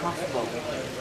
crossbow.